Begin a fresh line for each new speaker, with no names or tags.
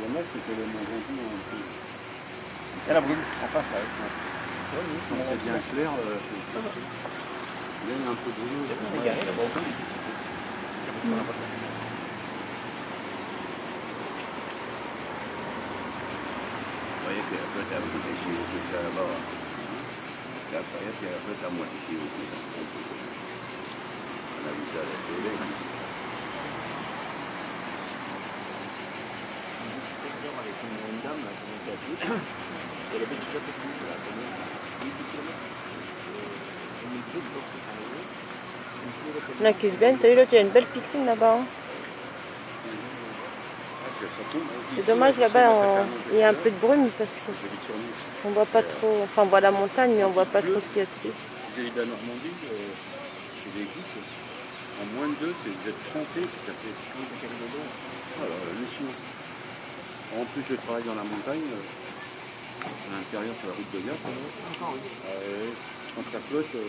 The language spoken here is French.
dommage, c'est que le Mont Ventoux a un peu.
Et la brûle, en face là.
C'est bien clair, euh, il y a un peu de.
C'est garé
voyez moitié qui est là-bas. Voyez moitié qui est là. On a vu ça à la télé.
Avec une, une dame là, qui montait à pied. Et elle avait déjà fait plus, là, combien 8 km. Une minute, donc c'est Une kilométre et
La cuve belle, t'as vu là, il y a une belle piscine là-bas. hein.
Ah.
C'est dommage là-bas, on- il y a un peu de brume parce qu'on voit pas trop. Enfin, on voit la montagne, mais on voit pas trop ce qu'il y a dessus.
De la Normandie, euh, les Geeks, en moins de deux, c'est vous êtes trempé, ça fait 30 km dedans. Voilà, hallucinant. En plus, je travaille dans la montagne, sur la route de Gap.
Encore, oui.
quand ça flotte, euh,